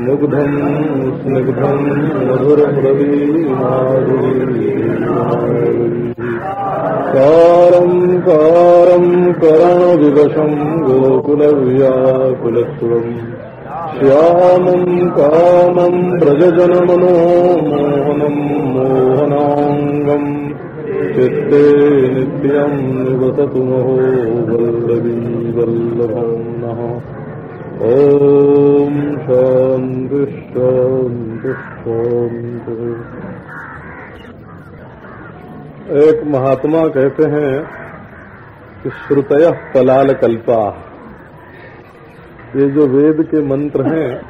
मुग्धम् स्निग्धम् मधुरमुरवीकारम् कारम् करणविवशम् गोकुलव्याकुलत्वम्। श्यामम् कामम् व्रजजनमनोमोहनम् मोहनाङ्गम्। चित्ते नित्यम् निवसतु महो वल्लवी वल्लभम् नः एक महात्मा कहते हैं कि श्रुतय पलाल कल्पा ये जो वेद के मंत्र हैं,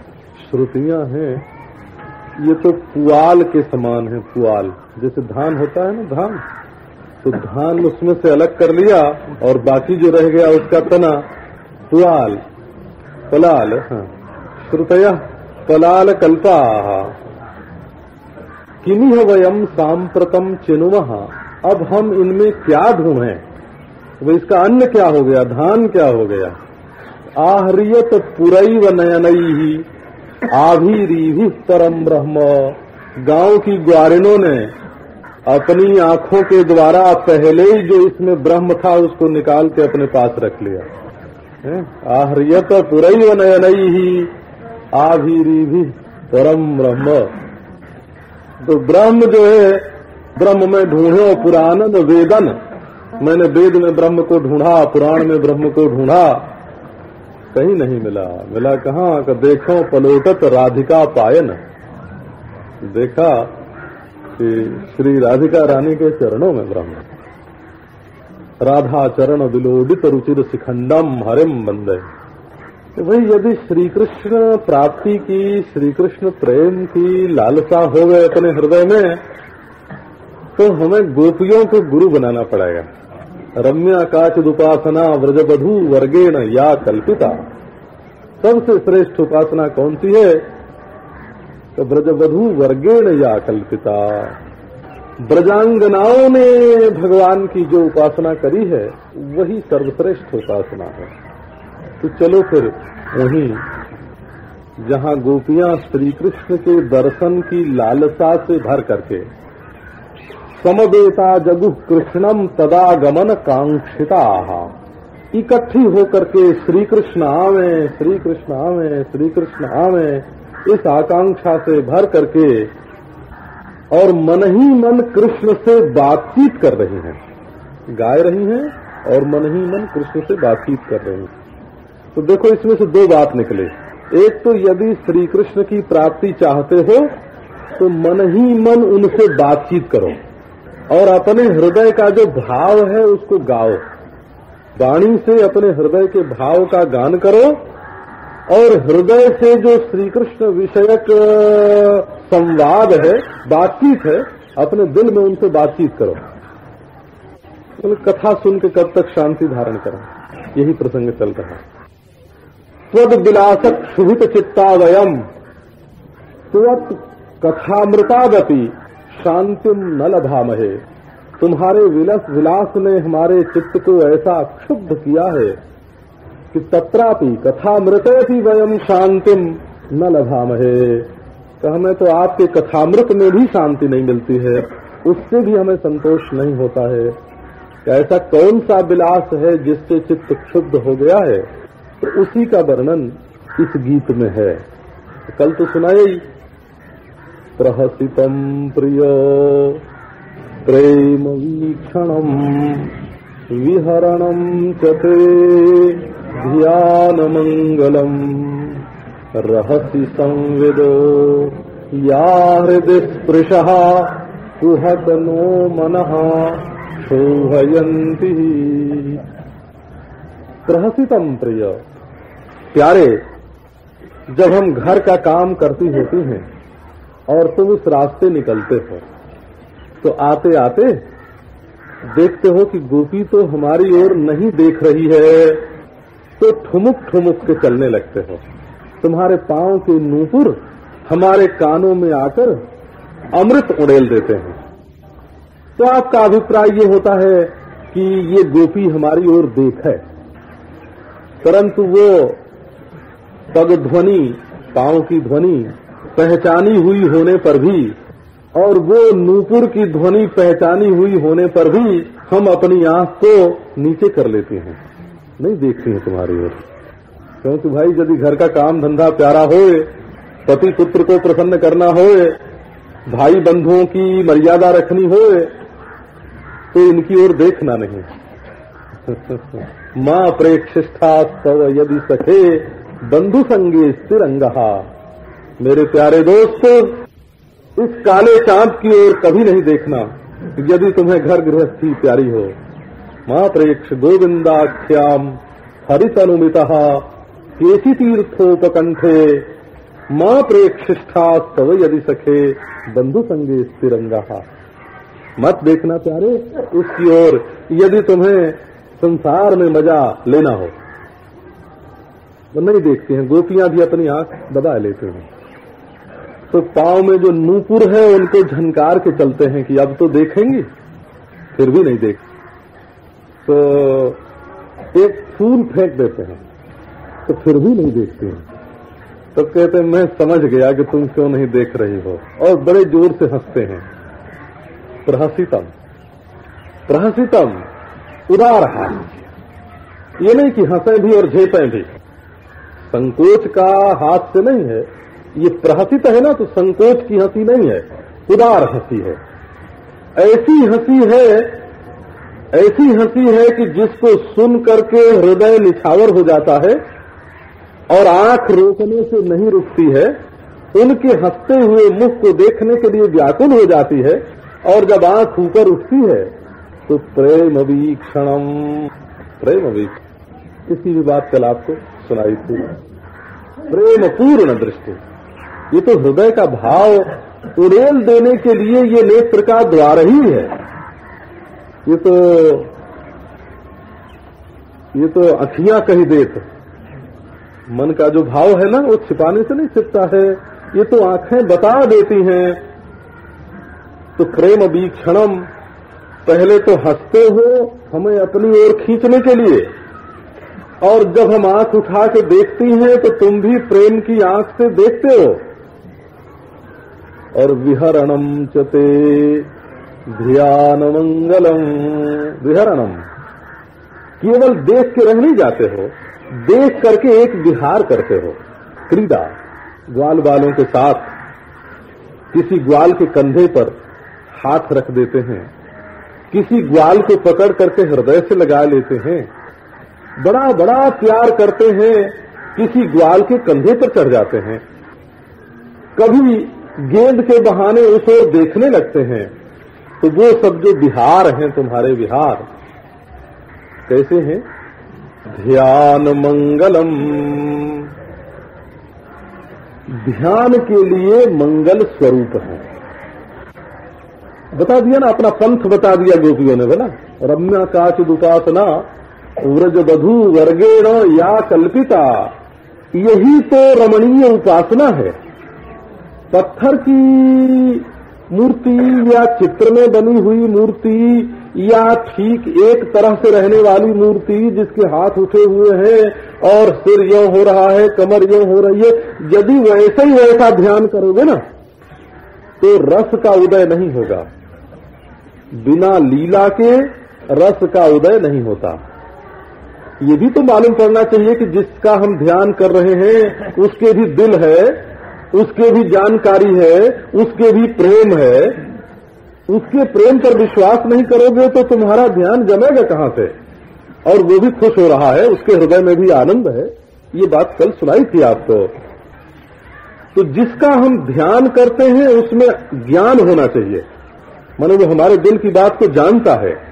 श्रुतियाँ हैं, ये तो पुआल के समान है, पुआल। जैसे धान होता है ना धान? तो धान उसमें से अलग कर लिया और बाकी जो रह गया उसका तना पुआल। पलाल। हाँ। श्रुतय पलाल कल्पा किमी वयम सांप्रतम चिनुम? अब हम इनमें क्या ढूंढे? वो इसका अन्न क्या हो गया? धान क्या हो गया? आहरियत पुरई व नयनई ही आभीरी परम ब्रह्म। गाँव की ग्वारिनों ने अपनी आँखों के द्वारा पहले ही जो इसमें ब्रह्म था उसको निकाल के अपने पास रख लिया। आहरियत पुरई व नयनई ही आभीरी भी परम ब्रह्म। तो ब्रह्म जो है, ब्रह्म में ढूंढो पुराण वेदन। मैंने वेद में ब्रह्म को ढूंढा, पुराण में ब्रह्म को ढूंढा, कहीं नहीं मिला। मिला कहाँ? देखो पलोटत राधिका पायन। देखा कि श्री राधिका रानी के चरणों में ब्रह्म। राधा चरण विलोडित रुचिर शिखंडम हरिम बंदे तो भाई यदि श्री कृष्ण प्राप्ति की श्री कृष्ण प्रेम की लालसा हो गए अपने हृदय में तो हमें गोपियों को गुरु बनाना पड़ेगा। रम्या काचिद उपासना व्रजबधु वर्गेण या कल्पिता। सबसे श्रेष्ठ उपासना कौन सी है? तो ब्रजबधु वर्गेण या कल्पिता। ब्रजांगनाओं ने भगवान की जो उपासना करी है, वही सर्वश्रेष्ठ उपासना है। तो चलो फिर वहीं, जहाँ गोपियाँ श्री कृष्ण के दर्शन की लालसा से भर करके, समवेता जगु कृष्णम तदागमन कांक्षिता। इकट्ठी होकर के श्री कृष्ण आवे श्री कृष्ण आवे श्री कृष्ण आवे, इस आकांक्षा से भर करके और मन ही मन कृष्ण से बातचीत कर रही हैं। गाय रही हैं और मन ही मन कृष्ण से बातचीत कर रही हैं। तो देखो इसमें से दो बात निकले। एक तो यदि श्री कृष्ण की प्राप्ति चाहते हो तो मन ही मन उनसे बातचीत करो और अपने हृदय का जो भाव है उसको गाओ। वाणी से अपने हृदय के भाव का गान करो और हृदय से जो श्री कृष्ण विषयक संवाद है, बातचीत है, अपने दिल में उनसे बातचीत करो। तो कथा सुन के कब तक शांति धारण करा? यही प्रसंग चल रहा है। त्वद विलासक शुभित चित्तावयम त्वत कथामृतागति शांतिम न लभामहे। तुम्हारे विलस विलास ने हमारे चित्त को ऐसा क्षुब्ध किया है। कि तत्रापि भी वयम शांतिम न लभामहे। तो हमें तो आपके कथामृत में भी शांति नहीं मिलती है। उससे भी हमें संतोष नहीं होता है। ऐसा कौन सा विलास है जिससे चित्त क्षुब्ध हो गया है? तो उसी का वर्णन इस गीत में है। कल तो सुनाए ही। प्रहसितम प्रिय, प्रेम वीक्षणम विहरणम चते ध्यान मंगलम रहसि संविदो। या हृदय स्पृश कुहत नो मन शोभयंती प्रहसितम प्रिय, प्यारे, जब हम घर का काम करती होती हैं और तुम उस रास्ते निकलते हो तो आते आते देखते हो कि गोपी तो हमारी ओर नहीं देख रही है। तो ठुमुक ठुमुक के चलने लगते हो। तुम्हारे पाँव के नूपुर हमारे कानों में आकर अमृत उड़ेल देते हैं। तो आपका अभिप्राय ये होता है कि ये गोपी हमारी ओर देख है। परंतु वो पग ध्वनि, पाँव की ध्वनि पहचानी हुई होने पर भी और वो नूपुर की ध्वनि पहचानी हुई होने पर भी हम अपनी आँख को नीचे कर लेते हैं। नहीं देखती है तुम्हारी ओर। क्योंकि भाई यदि घर का काम धंधा प्यारा होए, पति पुत्र को प्रसन्न करना होए, भाई बंधुओं की मर्यादा रखनी होए तो इनकी ओर देखना नहीं। माँ प्रेक्षिष्ठा सव यदि सखे, बंधु संगे स्थिर मेरे प्यारे दोस्त, इस काले चाँद की ओर कभी नहीं देखना, यदि तुम्हें घर गृहस्थी प्यारी हो। माँ प्रेक्ष गोविंदाख्याम हरित अनुमिता केसी तीर्थोपकंठे माँ प्रेक्षिष्ठा तव यदि सखे बंधु संगे तिरंगा मत देखना प्यारे, उसकी ओर यदि तुम्हें संसार में मज़ा लेना हो। तो नहीं देखते हैं, गोपियाँ भी अपनी आँख दबा लेते हैं। तो पाँव में जो नूपुर है, उनको झनकार के चलते हैं कि अब तो देखेंगी, फिर भी नहीं देख तो एक फूल फेंक देते हैं तो फिर भी नहीं देखते हैं। तो कहते हैं, मैं समझ गया कि तुम क्यों नहीं देख रही हो। और बड़े ज़ोर से हँसते हैं। प्रहसितम प्रहसितम, उदार हाथ ये नहीं कि हंसे भी और झेपे भी। संकोच का हाथ से नहीं है। ये प्रहसित है ना तो संकोच की हँसी नहीं है। उदार हँसी है। ऐसी हँसी है ऐसी हँसी है कि जिसको सुन करके हृदय निछावर हो जाता है और आँख रोकने से नहीं रुकती है, उनके हँसते हुए मुख को देखने के लिए व्याकुल हो जाती है और जब आँख ऊपर उठती है तो प्रेम वीक्षणम। प्रेम इसी भी बात कल आपको सुनाई थी। प्रेम पूर्ण दृष्टि। ये तो हृदय का भाव उड़ेल देने के लिए ये नेत्र का द्वार ही है। ये तो ये तो अखियाँ कही देते मन का जो भाव है ना, वो छिपाने से नहीं छिपता है। ये तो आँखें बता देती हैं। तो प्रेम वीक्षणम पहले तो हँसते हो हमें अपनी ओर खींचने के लिए। और जब हम आँख उठा के देखती हैं तो तुम भी प्रेम की आँख से देखते हो। और विहरणम चते ध्यान मंगलम विहरणम। केवल देख के रह नहीं जाते हो, देख करके एक विहार करते हो। क्रीड़ा, ग्वाल बालों के साथ किसी ग्वाल के कंधे पर हाथ रख देते हैं, किसी ग्वाल को पकड़ करके हृदय से लगा लेते हैं। बड़ा बड़ा प्यार करते हैं, किसी ग्वाल के कंधे पर चढ़ जाते हैं। कभी गेंद के बहाने उस ओर देखने लगते हैं तो वो सब जो बिहार हैं तुम्हारे बिहार कैसे हैं? ध्यान मंगलम। ध्यान के लिए मंगल स्वरूप है। बता दिया ना, अपना पंथ बता दिया गोपियों ने, बोला। रम्या काच उपासना व्रज बधु वर्गेण या कल्पिता। यही तो रमणीय उपासना है। पत्थर की मूर्ति या चित्र में बनी हुई मूर्ति या ठीक एक तरह से रहने वाली मूर्ति जिसके हाथ उठे हुए हैं और सिर यो हो रहा है, कमर यो हो रही है, यदि वैसे ही वैसा ध्यान करोगे ना तो रस का उदय नहीं होगा। बिना लीला के रस का उदय नहीं होता। ये भी तो मालूम पड़ना चाहिए कि जिसका हम ध्यान कर रहे हैं, उसके भी दिल है उसके भी जानकारी है, उसके भी प्रेम है। उसके प्रेम पर विश्वास नहीं करोगे तो तुम्हारा ध्यान जमेगा कहाँ से? और वो भी खुश हो रहा है, उसके हृदय में भी आनंद है। ये बात कल सुनाई थी आपको। तो जिसका हम ध्यान करते हैं, उसमें ज्ञान होना चाहिए। मानो वो हमारे दिल की बात को जानता है।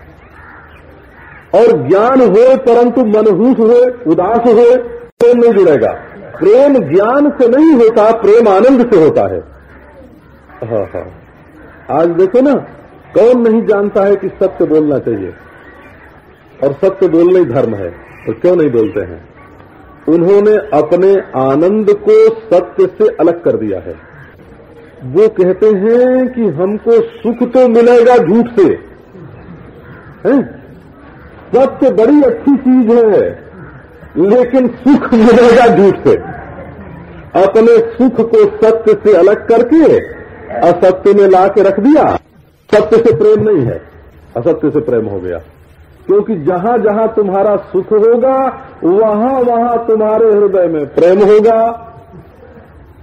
और ज्ञान हो परंतु मनहूस हो, उदास हो प्रेम नहीं जुड़ेगा। प्रेम ज्ञान से नहीं होता, प्रेम आनंद से होता है। हाँ हाँ। आज देखो ना, कौन नहीं जानता है कि सत्य बोलना चाहिए? और सत्य बोलना ही धर्म है तो क्यों नहीं बोलते हैं? उन्होंने अपने आनंद को सत्य से अलग कर दिया है। वो कहते हैं कि हमको सुख तो मिलेगा झूठ से। हैं? सत्य बड़ी अच्छी चीज़ है। लेकिन सुख मिलेगा झूठ से अपने सुख को सत्य से अलग करके असत्य में ला के रख दिया। सत्य से प्रेम नहीं है। असत्य से प्रेम हो गया। क्योंकि जहाँ जहाँ तुम्हारा सुख होगा, वहाँ वहाँ तुम्हारे हृदय में प्रेम होगा।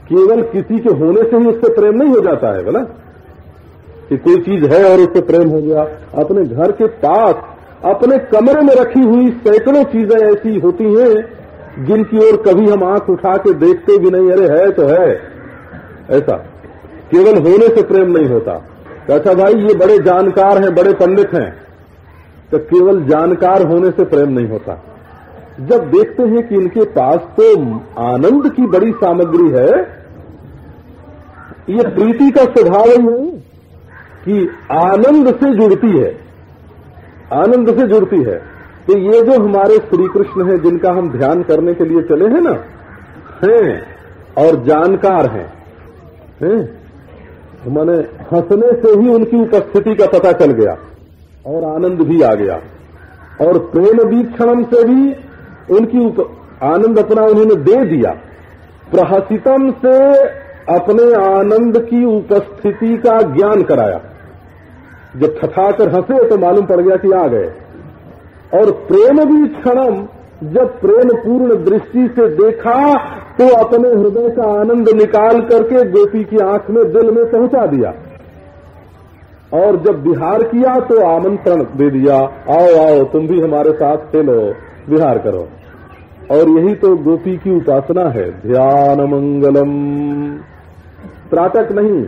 केवल किसी के होने से ही उससे प्रेम नहीं हो जाता है बोला कि कोई चीज़ है और उससे प्रेम हो गया। अपने घर के पास अपने कमरे में रखी हुई सैकड़ों चीज़ें ऐसी होती हैं, जिनकी ओर कभी हम आँख उठा के देखते भी नहीं, अरे है तो है। ऐसा। केवल होने से प्रेम नहीं होता। अच्छा भाई, ये बड़े जानकार हैं, बड़े पंडित हैं। तो केवल जानकार होने से प्रेम नहीं होता। जब देखते हैं कि इनके पास तो आनंद की बड़ी सामग्री है, ये प्रीति का स्वभाव ही है कि आनंद से जुड़ती है। आनंद से जुड़ती है। तो ये जो हमारे श्री कृष्ण हैं जिनका हम ध्यान करने के लिए चले हैं ना हैं और जानकार हैं हैं? मैंने हंसने से ही उनकी उपस्थिति का पता चल गया और आनंद भी आ गया। और प्रेम वीक्षणम से भी उनकी उप, आनंद अपना उन्होंने दे दिया। प्रहसितम से अपने आनंद की उपस्थिति का ज्ञान कराया। जब थथाकर हंसे तो मालूम पड़ गया कि आ गए। और प्रेम भी क्षणम, जब प्रेम पूर्ण दृष्टि से देखा तो अपने हृदय का आनंद निकाल करके गोपी की आँख में दिल में पहुँचा दिया। और जब बिहार किया तो आमंत्रण दे दिया, आओ आओ, तुम भी हमारे साथ खेलो बिहार करो। और यही तो गोपी की उपासना है, ध्यान मंगलम। त्राटक नहीं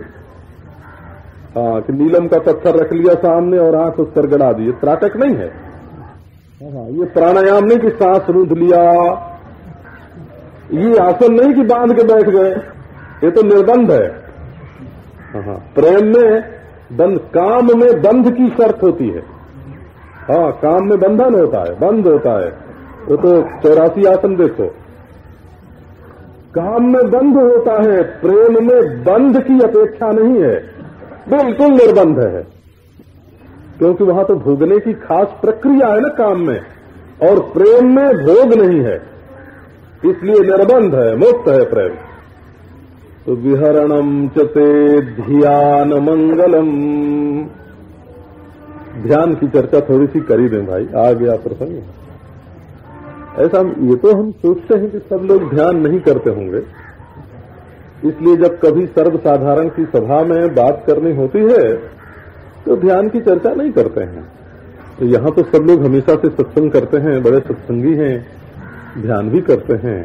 हाँ कि नीलम का पत्थर रख लिया सामने और आँख उस पर गड़ा दी। ये त्राटक नहीं है। हाँ ये प्राणायाम नहीं कि सांस रूंध लिया। ये आसन नहीं कि बाँध के बैठ गए। ये तो निर्बंध है। हाँ प्रेम में बंद काम में बंध की शर्त होती है। हाँ काम में बंधन होता है बंद होता है। वो तो चौरासी आसन देखो। काम में बंध होता है, प्रेम में बंध की अपेक्षा नहीं है। बिल्कुल निर्बंध है। क्योंकि वहाँ तो भोगने की खास प्रक्रिया है ना काम में, और प्रेम में भोग नहीं है। इसलिए निर्बंध है, मुक्त है प्रेम। तो विहरणम चते ध्यान मंगलम। ध्यान की चर्चा थोड़ी सी करी दें भाई, आ गया प्रसंग। ऐसा, ये तो हम सोचते हैं कि सब लोग ध्यान नहीं करते होंगे। इसलिए जब कभी सर्वसाधारण की सभा में बात करनी होती है तो ध्यान की चर्चा नहीं करते हैं। तो यहाँ तो सब लोग हमेशा से सत्संग करते हैं, बड़े सत्संगी हैं, ध्यान भी करते हैं।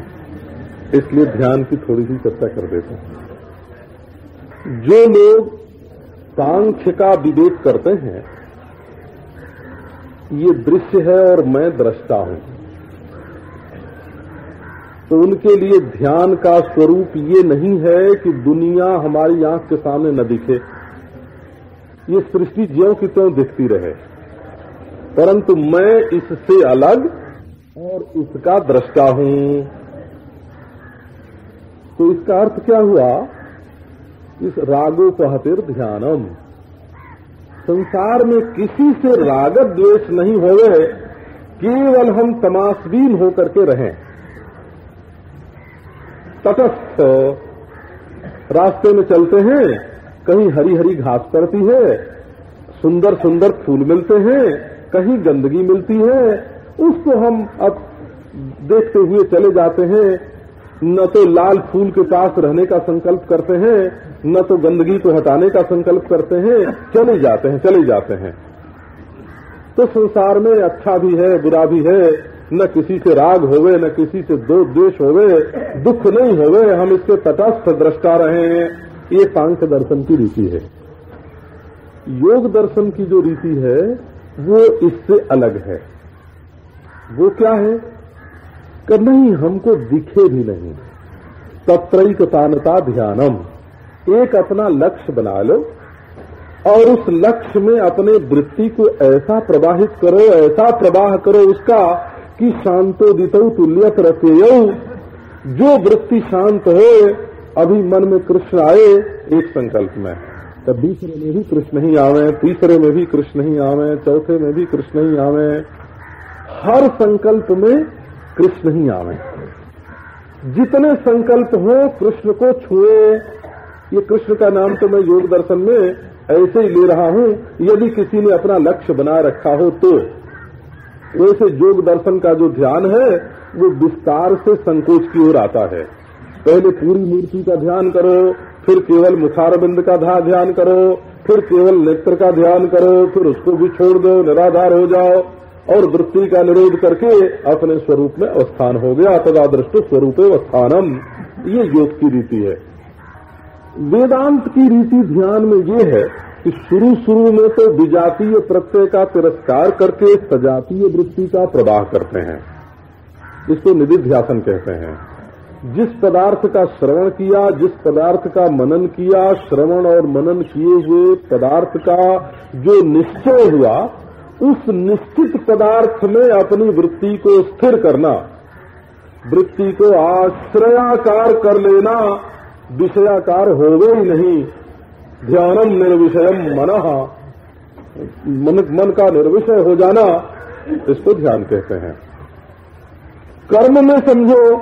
इसलिए ध्यान की थोड़ी सी चर्चा कर देते हैं। जो लोग सांख्य का विवेक करते हैं, ये दृश्य है और मैं दृष्टा हूँ। तो उनके लिए ध्यान का स्वरूप ये नहीं है कि दुनिया हमारी आँख के सामने न दिखे। ये सृष्टि ज्यो की त्यों दिखती रहे। परंतु मैं इससे अलग और इसका दृष्टा हूँ। तो इसका अर्थ क्या हुआ? इस रागो रागोपहतिर ध्यानम। संसार में किसी से राग द्वेष नहीं होवे, केवल हम तमाशबीन होकर के रहें। तटस्थ। रास्ते में चलते हैं, कहीं हरी हरी घास पड़ती है सुंदर सुंदर फूल मिलते हैं, कहीं गंदगी मिलती है, उसको हम अब देखते हुए चले जाते हैं। न तो लाल फूल के पास रहने का संकल्प करते हैं, न तो गंदगी को हटाने का संकल्प करते हैं, चले जाते हैं, चले जाते हैं। तो संसार में अच्छा भी है, बुरा भी है न किसी से राग होवे, न किसी से दो द्वेष होवे, दुख नहीं होवे, हम इसके तटस्थ दृष्टा रहे हैं। ये सांख्य दर्शन की रीति है। योग दर्शन की जो रीति है, वो इससे अलग है। वो क्या है? कि नहीं, हमको दिखे भी नहीं। तत्रैकतानता ध्यानम। एक अपना लक्ष्य बना लो और उस लक्ष्य में अपने वृत्ति को ऐसा प्रवाहित करो, ऐसा प्रवाह करो, उसका कि शांतोदित तुल्य रचेय जो वृत्ति शांत हो, अभी मन में कृष्ण आए, एक संकल्प में। तब दूसरे में भी कृष्ण ही आवे, तीसरे में भी कृष्ण ही आवे, चौथे में भी कृष्ण ही आवे। हर संकल्प में कृष्ण ही आवे। जितने संकल्प हो, कृष्ण को छुए। ये कृष्ण का नाम तो मैं योग दर्शन में ऐसे ही ले रहा हूँ, यदि किसी ने अपना लक्ष्य बना रखा हो तो। वैसे योग दर्शन का जो ध्यान है, वो विस्तार से संकोच की ओर आता है। पहले पूरी मूर्ति का ध्यान करो, फिर केवल मुखारबिंद का ध्यान करो, फिर केवल नेत्र का ध्यान करो, फिर उसको भी छोड़ दो, निराधार हो जाओ, और वृत्ति का निरोध करके अपने स्वरूप में अवस्थान हो गया तदा दृष्ट स्वरूप अवस्थानम। ये योग की रीति है। वेदांत की रीति ध्यान में ये है कि शुरू शुरू में तो विजातीय प्रत्यय का तिरस्कार करके सजातीय वृत्ति का प्रवाह करते हैं। इसको निधिध्यासन कहते हैं। जिस पदार्थ का श्रवण किया, जिस पदार्थ का मनन किया, श्रवण और मनन किए हुए पदार्थ का जो निश्चय हुआ, उस निश्चित पदार्थ में अपनी वृत्ति को स्थिर करना, वृत्ति को आश्रयाकार कर लेना विषयाकार होवे ही नहीं। ध्यानम निर्विषयम मन। मन, मन का निर्विषय हो जाना इसको ध्यान कहते हैं। कर्म में समझो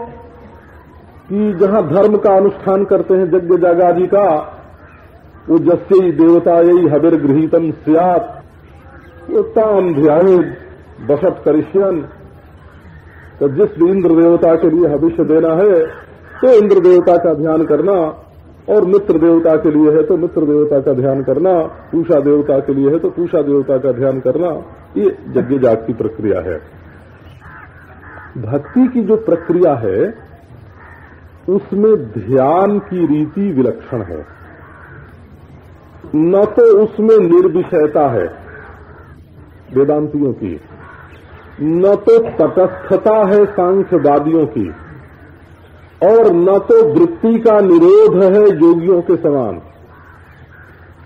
कि जहाँ धर्म का अनुष्ठान करते हैं यज्ञ जागादि का वो जस्य ही देवता यही हबिर गृहितम सियात ताम ध्यान बसत करिष्यन। तो जिस इंद्र देवता के लिए हविष्य देना है तो इंद्र देवता का ध्यान करना और मित्र देवता के लिए है तो मित्र देवता का ध्यान करना, पूषा देवता के लिए है तो पूषा देवता का ध्यान करना, ये यज्ञ जाग की प्रक्रिया है। भक्ति की जो प्रक्रिया है, उसमें ध्यान की रीति विलक्षण है। न तो उसमें निर्विषयता है, वेदांतियों की। न तो तटस्थता है सांख्यवादियों की। और न तो वृत्ति का निरोध है योगियों के समान।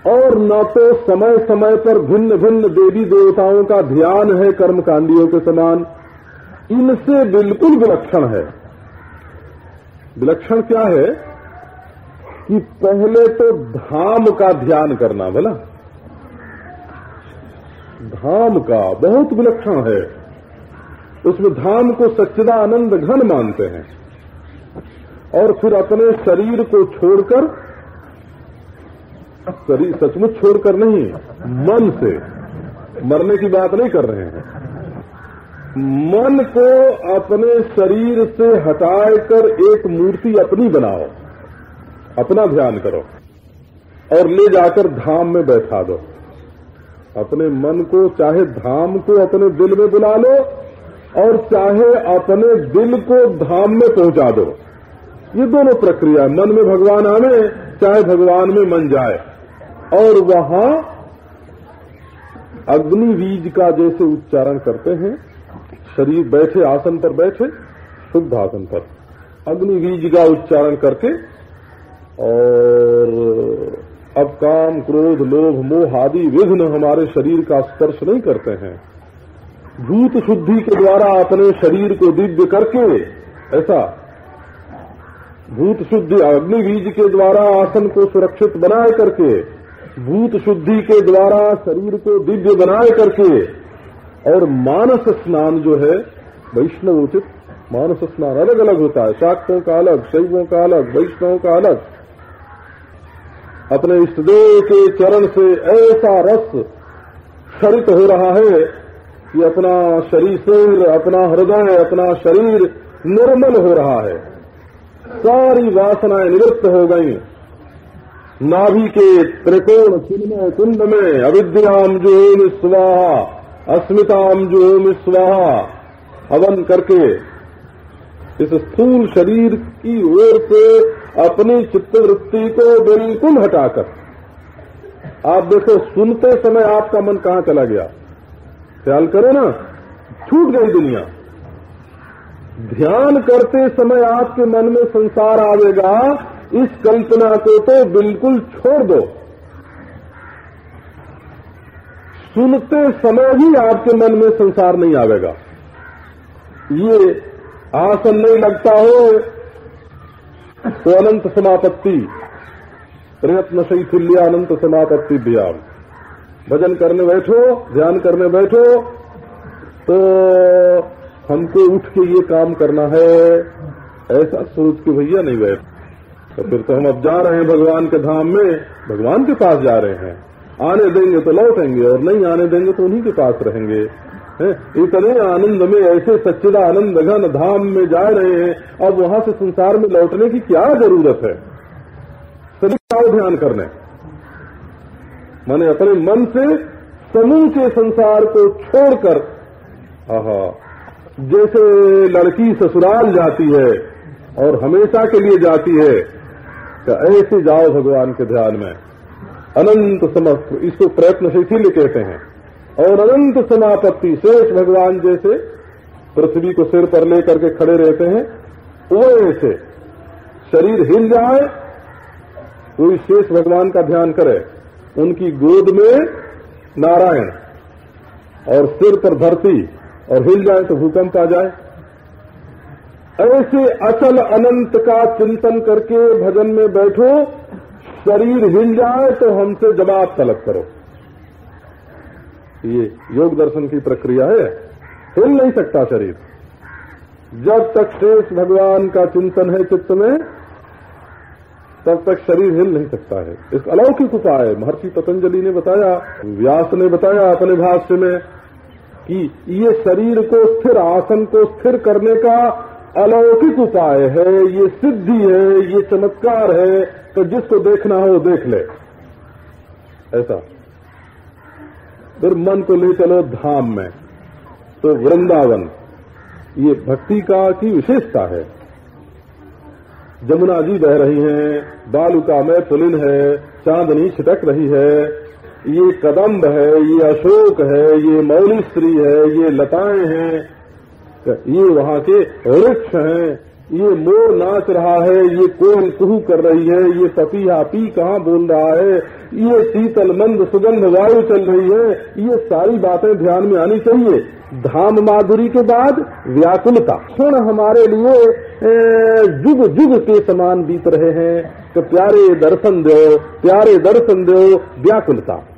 और न तो समय समय पर भिन्न भिन्न देवी देवताओं का ध्यान है कर्मकांडियों के समान। इनसे बिल्कुल विलक्षण है। विलक्षण क्या है? कि पहले तो धाम का ध्यान करना, बोला? धाम का बहुत विलक्षण है। उसमें धाम को सच्चिदानंद घन मानते हैं। और फिर अपने शरीर को छोड़कर, शरीर सचमुच छोड़कर नहीं, मन से मरने की बात नहीं कर रहे हैं। मन को अपने शरीर से हटाकर एक मूर्ति अपनी बनाओ, अपना ध्यान करो और ले जाकर धाम में बैठा दो। अपने मन को, चाहे धाम को अपने दिल में बुला लो और चाहे अपने दिल को धाम में पहुँचा दो। ये दोनों प्रक्रिया मन में भगवान आने चाहे भगवान में मन जाए। और वहाँ अग्नि बीज का जैसे उच्चारण करते हैं, शरीर बैठे, आसन पर बैठे शुद्ध आसन पर। अग्नि बीज का उच्चारण करके, और अब काम, क्रोध, लोभ, मोह आदि विघ्न हमारे शरीर का स्पर्श नहीं करते हैं। भूत शुद्धि के द्वारा अपने शरीर को दिव्य करके, ऐसा भूत शुद्धि अग्नि बीज के द्वारा आसन को सुरक्षित बनाए करके भूत शुद्धि के द्वारा शरीर को दिव्य बनाए करके, और मानस स्नान जो है, वैष्णव उचित, मानस स्नान अलग अलग होता है, शाक्तों का अलग, शैवों का अलग, वैष्णवों का अलग। अपने इष्टदेव के चरण से ऐसा रस क्षरित हो रहा है कि अपना शरीर, अपना हृदय, अपना शरीर निर्मल हो रहा है। सारी वासनाएँ निवृत्त हो गई। नाभि के त्रिकोण चिन्मय कुंड में अविद्याम जो ओम स्वाहा, अस्मिताम जो ओम स्वाहा, हवन करके इस स्थूल शरीर की ओर से अपनी चित्तवृत्ति को बिल्कुल हटाकर। आप देखो, सुनते समय आपका मन कहाँ चला गया? ख्याल करो ना, छूट गई दुनिया। ध्यान करते समय आपके मन में संसार आवेगा, इस कल्पना को तो बिल्कुल छोड़ दो। सुनते समय ही आपके मन में संसार नहीं आवेगा। ये आसन नहीं लगता हो तो अनंत समापत्ति, प्रयत्न शैथिल्य अनंत समापत्ति व्याम भजन करने बैठो, ध्यान करने बैठो तो हमको उठ के ये काम करना है, ऐसा सोच के भैया नहीं बैठ। तो फिर तो हम अब जा रहे हैं भगवान के धाम में, भगवान के पास जा रहे हैं। आने देंगे तो लौटेंगे, और नहीं आने देंगे तो उन्हीं के पास रहेंगे। है? इतने आनंद में, ऐसे सच्चिदा आनंद घन धाम में जा रहे हैं, अब वहाँ से संसार में लौटने की क्या ज़रूरत है? सभी आओ ध्यान करने। मैंने अपने मन से समूह के संसार को छोड़कर, आहा जैसे लड़की ससुराल जाती है और हमेशा के लिए जाती है तो ऐसे जाओ भगवान के ध्यान में। अनंत समस्त, इसको प्रयत्न से इसीलिए कहते हैं। और अनंत समापत्ति शेष भगवान जैसे पृथ्वी को सिर पर लेकर के खड़े रहते हैं, वो ऐसे। शरीर हिल जाए कोई शेष भगवान का ध्यान करे। उनकी गोद में नारायण और सिर पर धरती। और हिल जाए तो भूकंप आ जाए। ऐसे अचल अनंत का चिंतन करके भजन में बैठो, शरीर हिल जाए तो हमसे जवाब तलब करो। ये योग दर्शन की प्रक्रिया है। हिल नहीं सकता शरीर। जब तक शेष भगवान का चिंतन है चित्त में, तब तक शरीर हिल नहीं सकता है। इस अलौकिक उपाय, महर्षि पतंजलि ने बताया, व्यास ने बताया अपने भाष्य में कि ये शरीर को स्थिर, आसन को स्थिर करने का अलौकिक उपाय है, ये सिद्धि है, ये चमत्कार है तो जिसको देखना हो देख ले। ऐसा। फिर मन को ले चलो धाम में तो वृंदावन। ये भक्ति का की विशेषता है। जमुना जी बह रही हैं बालुका में पुलिन है, चांदनी छिटक रही है ये कदम्ब है, ये अशोक है, ये मौली स्त्री है, ये लताएँ हैं। ये वहाँ के वृक्ष हैं। ये मोर नाच रहा है, ये कोयल कुहू कर रही है, ये पपीहा पी कहाँ बोल रहा है? ये शीतल मंद सुगंध वायु चल रही है। ये सारी बातें ध्यान में आनी चाहिए। धाम माधुरी के बाद व्याकुलता। क्षण हमारे लिए जुग जुग के समान बीत रहे हैं। तो प्यारे दर्शन दो, प्यारे दर्शन दो, व्याकुलता।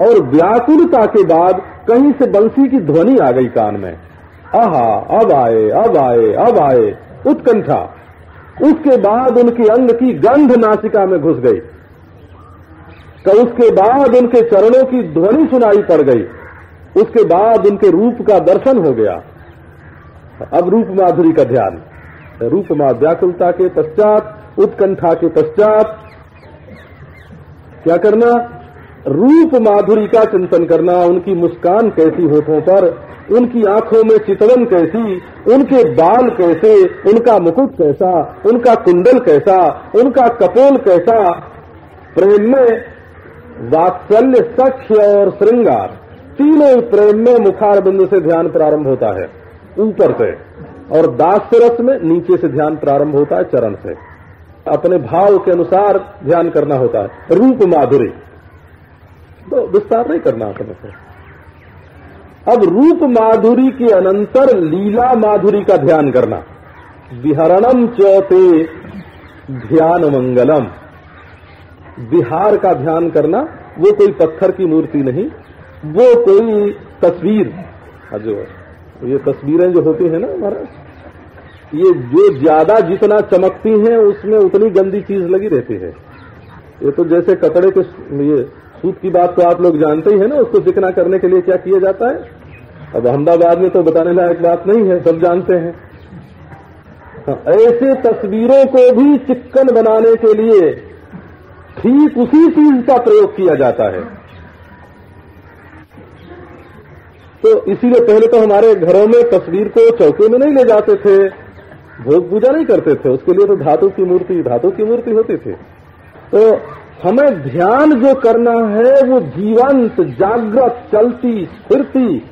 और व्याकुलता के बाद कहीं से बंसी की ध्वनि आ गई कान में। आहा, अब आए अब आए अब आए, उत्कंठा। उसके बाद उनके अंग की गंध नासिका में घुस गई। तो उसके बाद उनके चरणों की ध्वनि सुनाई पड़ गई। उसके बाद उनके रूप का दर्शन हो गया। अब रूप माधुरी का ध्यान। रूप मा व्याकुलता के पश्चात, उत्कंठा के पश्चात क्या करना? रूप माधुरी का चिंतन करना, उनकी मुस्कान कैसी होठों पर, उनकी आँखों में चितवन कैसी, उनके बाल कैसे, उनका मुकुट कैसा, उनका कुंडल कैसा, उनका कपोल कैसा। प्रेम में वात्सल्य, सख्य और श्रृंगार। तीनों प्रेम में मुखार बिंदु से ध्यान प्रारंभ होता है, ऊपर से। और दास्य रस में नीचे से ध्यान प्रारंभ होता है, चरण से। अपने भाव के अनुसार ध्यान करना होता है। रूप माधुरी। तो विस्तार नहीं करना अपने से अब रूप माधुरी के अनंतर लीला माधुरी का ध्यान करना। विहरणम चौथे ध्यान मंगलम। बिहार का ध्यान करना, वो कोई पत्थर की मूर्ति नहीं, वो कोई तस्वीर। जो ये तस्वीरें जो होती है ना महाराज, ये जो ज़्यादा जितना चमकती हैं, उसमें उतनी गंदी चीज़ लगी रहती है। ये तो जैसे कपड़े के ये सूत की बात तो आप लोग जानते ही है ना उसको चिकना करने के लिए क्या किया जाता है? अब अहमदाबाद में तो बताने लायक बात नहीं है सब जानते हैं। हाँ, ऐसे तस्वीरों को भी चिक्कन बनाने के लिए ठीक उसी चीज़ का प्रयोग किया जाता है। तो इसीलिए पहले तो हमारे घरों में तस्वीर को चौके में नहीं ले जाते थे भोग पूजा नहीं करते थे उसके लिए तो धातु की मूर्ति धातु की मूर्ति होती थी। तो हमें ध्यान जो करना है वो जीवंत, जागृत, चलती स्थिरती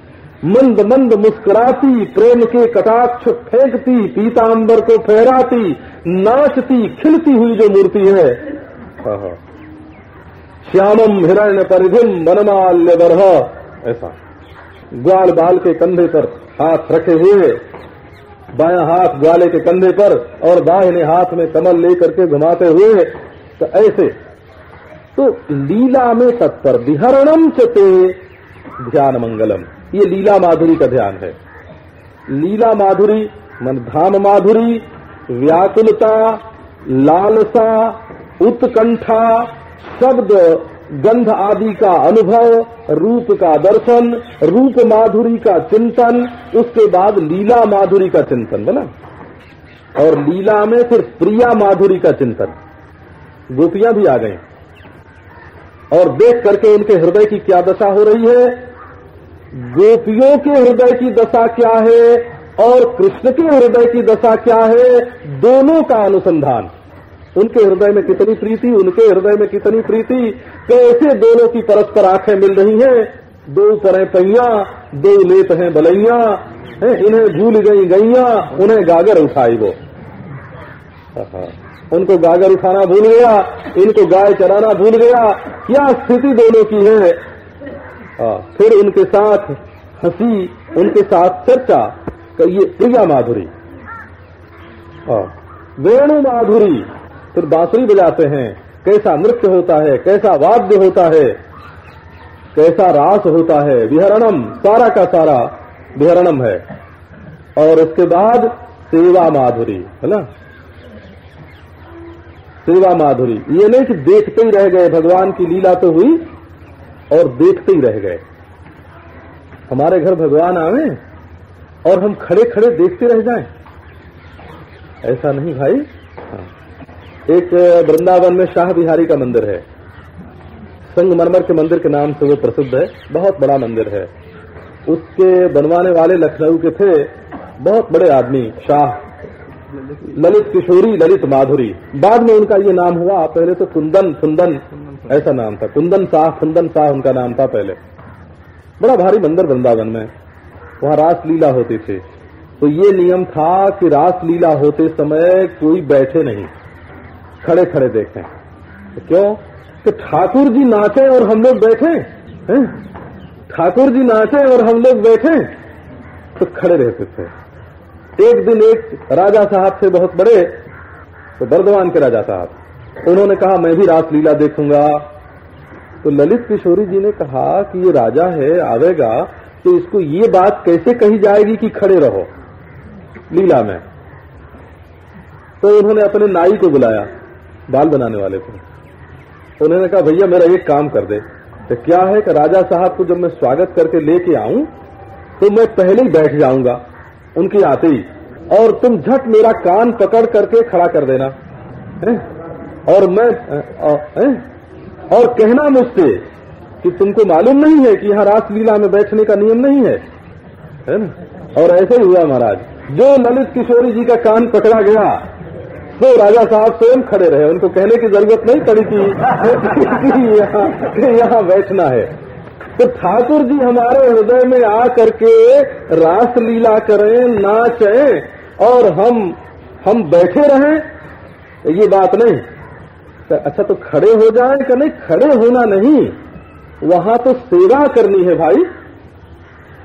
मंद मंद मुस्कुराती, प्रेम के कटाक्ष फेंकती पीताम्बर को फहराती, नाचती, खिलती हुई जो मूर्ति है। श्यामम हिरण्य परिधिम मनमाल्य बरह। ऐसा। ग्वाल बाल के कंधे पर हाथ रखे हुए, बाया हाथ ग्वाले के कंधे पर और दाहिने हाथ में कमल लेकर के घुमाते हुए तो ऐसे तो लीला में तत्पर विहरणम चते ध्यान मंगलम। ये लीला माधुरी का ध्यान है। लीला माधुरी मन धाम माधुरी, व्याकुलता, लालसा, उत्कंठा, शब्द, गंध आदि का अनुभव, रूप का दर्शन, रूप माधुरी का चिंतन, उसके बाद लीला माधुरी का चिंतन बोला और लीला में फिर प्रिया माधुरी का चिंतन। गोपियाँ भी आ गई। और देख करके उनके हृदय की क्या दशा हो रही है? गोपियों के हृदय की दशा क्या है और कृष्ण के हृदय की दशा क्या है? दोनों का अनुसंधान। उनके हृदय में कितनी प्रीति, उनके हृदय में कितनी प्रीति? कैसे दोनों की परस्पर आँखें मिल रही हैं। दो परे पैया दो लेत हैं बलैया इन्हें झूल गई गैया, उन्हें गागर उठाई वो। उनको गागर उठाना भूल गया इनको गाय चराना भूल गया। क्या स्थिति दोनों की है? आ, फिर उनके साथ हँसी उनके साथ चर्चा ये प्रिया माधुरी। वेणु माधुरी फिर बांसुरी बजाते हैं। कैसा नृत्य होता है कैसा वाद्य होता है कैसा रास होता है विहरणम सारा का सारा विहरणम है। और उसके बाद सेवा माधुरी है ना? सेवा माधुरी। ये नहीं कि देखते ही रह गए, भगवान की लीला तो हुई और देखते ही रह गए। हमारे घर भगवान आवे और हम खड़े खड़े देखते रह जाएँ। ऐसा नहीं भाई। हाँ। एक वृंदावन में शाह बिहारी का मंदिर है। संगमरमर के मंदिर के नाम से वो प्रसिद्ध है। बहुत बड़ा मंदिर है। उसके बनवाने वाले लखनऊ के थे बहुत बड़े आदमी, शाह। ललित किशोरी, ललित माधुरी। बाद में उनका ये नाम हुआ, पहले तो कुंदन कुंदन, ऐसा नाम था। कुंदन शाह कुंदन शाह उनका नाम था पहले। बड़ा भारी मंदिर वृंदावन में। वहाँ रास लीला होती थी। तो ये नियम था कि रास लीला होते समय कोई बैठे नहीं। खड़े खड़े देखें। तो क्यों? कि ठाकुर जी नाचे और हम लोग बैठे ठाकुर जी नाचे और हम लोग बैठे तो खड़े रहते थे। एक दिन एक राजा साहब थे बहुत बड़े तो बर्दवान के राजा साहब। उन्होंने कहा, मैं भी रासलीला देखूँगा। तो ललित किशोरी जी ने कहा कि ये राजा है, आवेगा तो इसको ये बात कैसे कही जाएगी कि खड़े रहो लीला में? तो उन्होंने अपने नाई को बुलाया, बाल बनाने वाले को। उन्होंने कहा, भैया, मेरा एक काम कर दे। तो क्या है कि राजा साहब को जब मैं स्वागत करके लेके आऊँ तो मैं पहले ही बैठ जाऊँगा। उनके आते। ही और तुम झट मेरा कान पकड़ करके खड़ा कर देना। है? और मैं है? और कहना मुझसे कि तुमको मालूम नहीं है कि यहाँ रासलीला में बैठने का नियम नहीं है। है ना? और ऐसे ही हुआ महाराज। जो ललित किशोरी जी का कान पकड़ा गया तो राजा साहब स्वयं खड़े रहे। उनको कहने की ज़रूरत नहीं पड़ी थी यहाँ यहाँ बैठना है। तो ठाकुर जी हमारे हृदय में आ करके रास लीला करें, नाचें और हम हम बैठे रहें, ये बात नहीं। तो अच्छा तो खड़े हो जाए कि नहीं? खड़े होना नहीं। वहाँ तो सेवा करनी है भाई।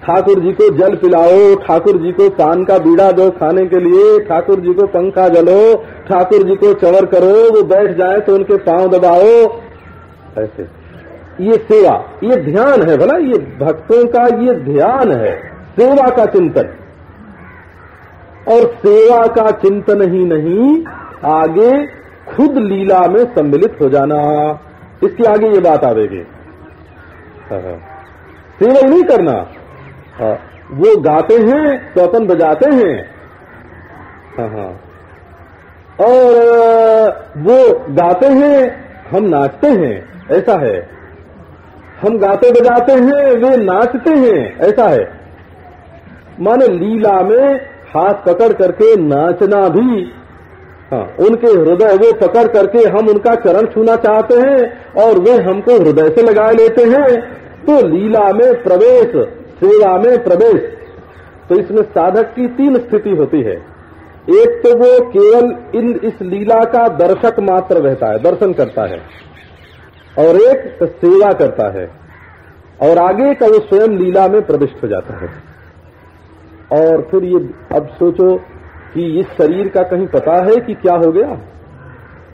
ठाकुर जी को जल पिलाओ, ठाकुर जी को पान का बीड़ा दो खाने के लिए, ठाकुर जी को पंखा जलो, ठाकुर जी को चवर करो, वो बैठ जाए तो उनके पाँव दबाओ। ऐसे। ये सेवा ये ध्यान है भला ये भक्तों का ये ध्यान है सेवा का चिंतन। और सेवा का चिंतन ही नहीं आगे खुद लीला में सम्मिलित हो जाना। इसके आगे ये बात आवेगी। हाँ, हाँ। सेवा नहीं करना। हाँ, वो गाते हैं तो अपन बजाते हैं। और वो गाते हैं हम नाचते हैं ऐसा है। हम गाते बजाते हैं, वे नाचते हैं। ऐसा है। माने लीला में हाथ पकड़ करके नाचना भी हाँ उनके हृदय वो पकड़ करके हम उनका चरण छूना चाहते हैं और वे हमको हृदय से लगा लेते हैं तो लीला में प्रवेश, सेवा में प्रवेश। तो इसमें साधक की तीन स्थिति होती है। एक तो वो केवल इन इस लीला का दर्शक मात्र रहता है, दर्शन करता है। और एक सेवा करता है और आगे का वो स्वयं लीला में प्रविष्ट हो जाता है। और फिर ये, अब सोचो कि इस शरीर का कहीं पता है कि क्या हो गया?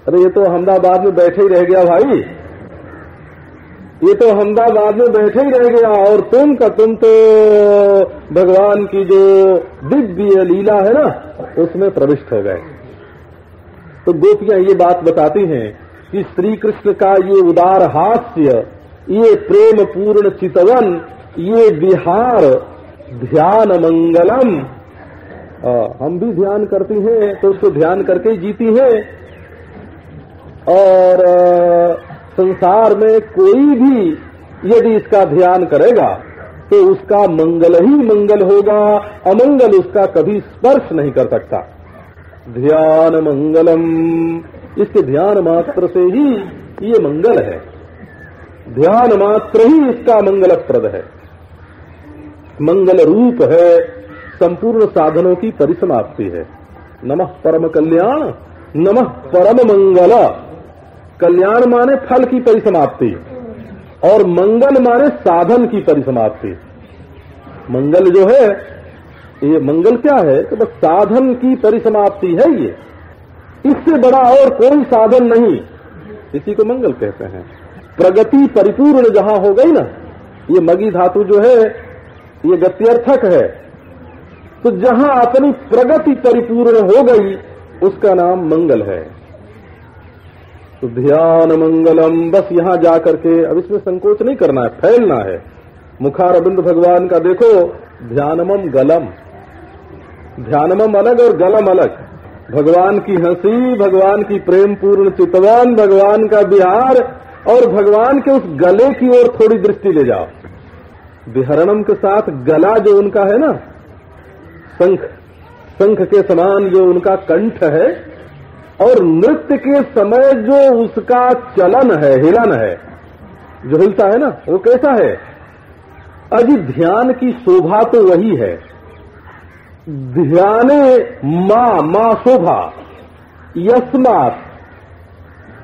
अरे ये तो अहमदाबाद में बैठे ही रह गया भाई। ये तो अहमदाबाद में बैठे ही रह गया और तुम का तुम तो भगवान की जो दिव्य लीला है ना, उसमें प्रविष्ट हो गए। तो गोपियाँ ये बात बताती हैं कि श्री कृष्ण का ये उदार हास्य ये प्रेम पूर्ण चितवन ये विहार ध्यान मंगलम आ, हम भी ध्यान करती हैं तो उसको ध्यान करके ही जीती हैं। और आ, संसार में कोई भी यदि इसका ध्यान करेगा तो उसका मंगल ही मंगल होगा अमंगल उसका कभी स्पर्श नहीं कर सकता। ध्यान मंगलम इसके ध्यान मात्र से ही ये मंगल है। ध्यान मात्र ही इसका मंगलप्रद है। मंगल रूप है, संपूर्ण साधनों की परिसमाप्ति है। नमः परम कल्याण, नमः परम मंगल। कल्याण माने फल की परिसमाप्ति और मंगल माने साधन की परिसमाप्ति। मंगल जो है, ये मंगल क्या है? तो बस साधन की परिसमाप्ति है ये। इससे बड़ा और कोई साधन नहीं। इसी को मंगल कहते हैं। प्रगति परिपूर्ण जहाँ हो गई ना ये मगी धातु जो है ये गत्यर्थक है। तो जहाँ अपनी प्रगति परिपूर्ण हो गई उसका नाम मंगल है। तो ध्यान मंगलम बस यहाँ जाकर के अब इसमें संकोच नहीं करना है फैलना है। मुखारबिंद भगवान का देखो ध्यानमम गलम। ध्यानमम अलग और गलम अलग। भगवान की हँसी, भगवान की प्रेम पूर्ण चितवन, भगवान का बिहार और भगवान के उस गले की ओर थोड़ी दृष्टि ले जाओ। विहरणम के साथ गला जो उनका है ना, शंख शंख के समान जो उनका कंठ है, और नृत्य के समय जो उसका चलन है, हिलन है, जो हिलता है ना, वो कैसा है? अजी ध्यान की शोभा तो वही है। ध्याने माँ माँ शोभा। यस्मात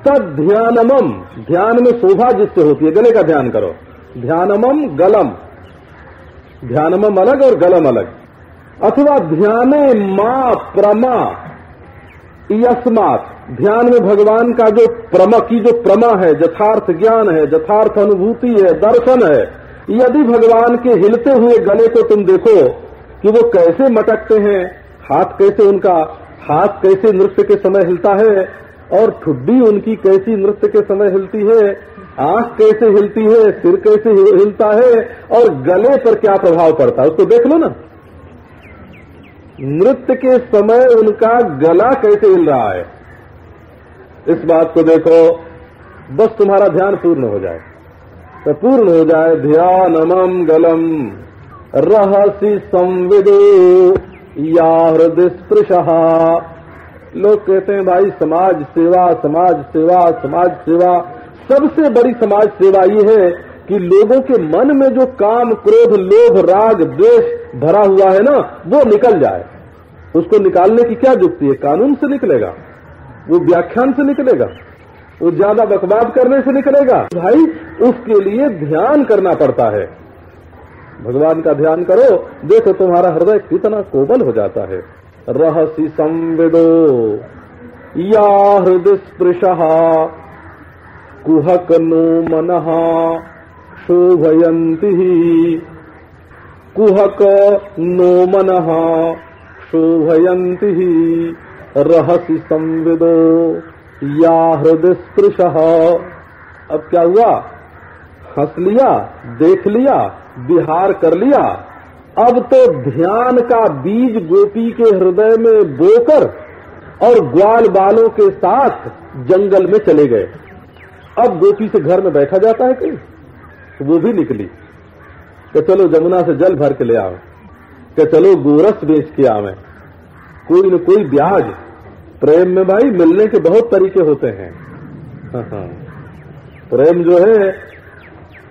तद ध्यानमम ध्यान में शोभा जिससे होती है, गले का ध्यान करो। ध्यानमम, गलम। ध्यानमम अलग और गलम अलग। अथवा ध्याने माँ, प्रमा। यस्मात ध्यान में भगवान का जो प्रमा, की जो प्रमा है, यथार्थ ज्ञान है, यथार्थ अनुभूति है, दर्शन है, यदि भगवान के हिलते हुए गले को तुम देखो कि वो कैसे मटकते हैं, हाथ कैसे उनका, हाथ कैसे नृत्य के समय हिलता है, और ठुड्डी उनकी कैसी नृत्य के समय हिलती है, आँख कैसे हिलती है, सिर कैसे हिलता है, और गले पर क्या प्रभाव पड़ता है, उसको देख लो ना। नृत्य के समय उनका गला कैसे हिल रहा है। इस बात को देखो, बस तुम्हारा ध्यान पूर्ण हो जाए। तो पूर्ण हो जाए ध्यान ध्यानमम गलम। रहसी संविदो, या हृदय स्पृश। लोग कहते हैं, भाई, समाज सेवा समाज सेवा समाज सेवा। सबसे बड़ी समाज सेवा ये है कि लोगों के मन में जो काम, क्रोध, लोभ, राग, द्वेष भरा हुआ है ना, वो निकल जाए। उसको निकालने की क्या जुक्ति है? कानून से निकलेगा, वो व्याख्यान से निकलेगा, वो ज़्यादा बकवाद करने से निकलेगा। भाई, उसके लिए ध्यान करना पड़ता है। भगवान का ध्यान करो, देखो तुम्हारा हृदय कितना कोमल हो जाता है। रहसी संविदो, या हृदय स्पृश कुहक नो मन शोभयंती कुहक नो मन शोभयंती रहसी संविदो, या हृदय स्पृश अब क्या हुआ? हंस लिया देख लिया बिहार कर लिया। अब तो ध्यान का बीज गोपी के हृदय में बोकर और ग्वाल बालों के साथ जंगल में चले गए। अब गोपी से घर में बैठा जाता है कहीं? वो भी निकली। कि चलो जमुना से जल भर के ले आओ। कि चलो गोरस बेच के आवे। कोई न कोई ब्याज। प्रेम में भाई मिलने के बहुत तरीके होते हैं। हाँ, हाँ। प्रेम जो है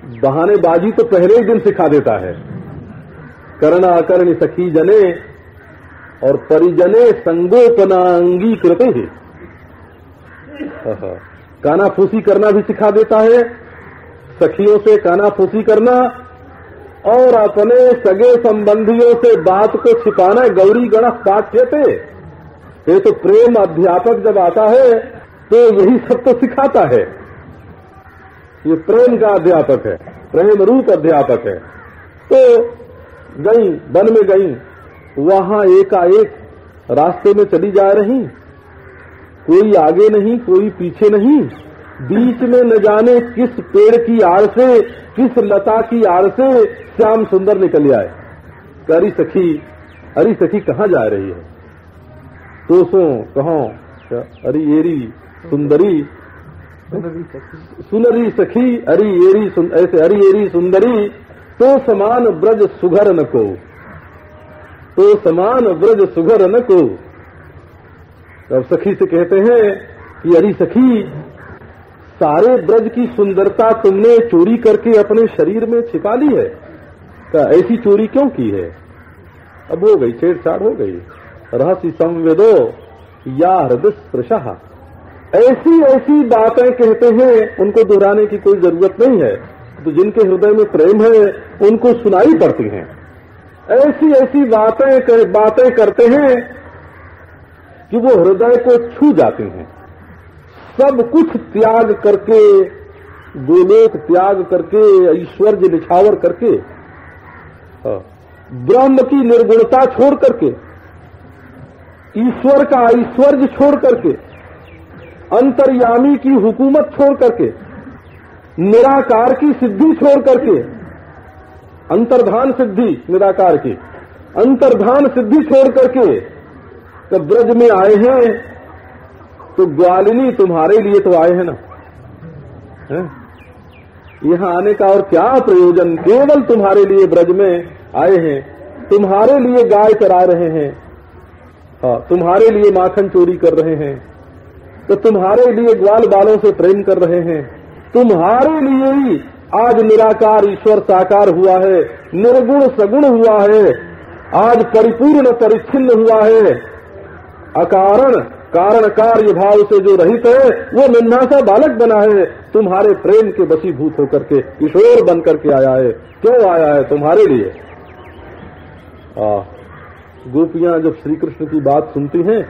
बहानेबाजी तो पहले ही दिन सिखा देता है। करना अकर्ण सखी जने, और परिजने संगोपना अंगीकृत ही। काना फूसी करना भी सिखा देता है, सखियों से काना फूसी करना, और अपने सगे संबंधियों से बात को छिपाना गौरी गणक पाठ्य थे ये तो प्रेम अध्यापक जब आता है तो यही सब तो सिखाता है। ये प्रेम का अध्यापक है, प्रेम रूप अध्यापक है। तो गई, वन में गई, वहाँ एकाएक रास्ते में चली जा रही। कोई आगे नहीं, कोई पीछे नहीं। बीच में न जाने किस पेड़ की आड़ से, किस लता की आड़ से श्याम सुंदर निकल आए। अरी सखी अरी सखी कहाँ जा रही है? तो सो कहो, अरे एरी सुंदरी सुनरी सखी, अरी एरी ऐसे अरी एरी सुंदरी तो समान ब्रज सुघर न को। तो समान ब्रज सुघर न को। अब सखी से कहते हैं कि अरे सखी, सारे ब्रज की सुंदरता तुमने चोरी करके अपने शरीर में छिपा ली है। ऐसी चोरी क्यों की है? अब हो गई, छेड़छाड़ हो गई। रहस्य संवेदो, या हृदय स्प्रशा ऐसी ऐसी बातें कहते हैं उनको दोहराने की कोई ज़रूरत नहीं है। तो जिनके हृदय में प्रेम है उनको सुनाई पड़ती हैं। ऐसी ऐसी बातें कर, बातें करते हैं कि वो हृदय को छू जाते हैं। सब कुछ त्याग करके गोलोक त्याग करके ईश्वर्य निछावर करके ब्रह्म की निर्गुणता छोड़ करके ईश्वर का ऐश्वर्य छोड़ करके अंतर्यामी की हुकूमत छोड़ करके, निराकार की सिद्धि छोड़ करके, अंतर्धान सिद्धि, निराकार की, अंतर्धान सिद्धि छोड़ करके तो ब्रज में आए हैं तो ग्वालिनी तुम्हारे लिए तो आए हैं ना? यहाँ आने का और क्या प्रयोजन? केवल तुम्हारे लिए ब्रज में आए हैं, तुम्हारे लिए गाय चरा रहे हैं हाँ तुम्हारे लिए माखन चोरी कर रहे हैं। तो तुम्हारे लिए ग्वाल बालों से प्रेम कर रहे हैं। तुम्हारे लिए ही आज निराकार ईश्वर साकार हुआ है, निर्गुण सगुण हुआ है, आज परिपूर्ण परिच्छिन्न हुआ है। अकारण कारण कार्य भाव से जो रहित है, वो नन्हा सा बालक बना है। तुम्हारे प्रेम के बसीभूत होकर के, किशोर बन करके आया है। क्यों आया है तुम्हारे लिए? गोपियाँ जब श्री कृष्ण की बात सुनती हैं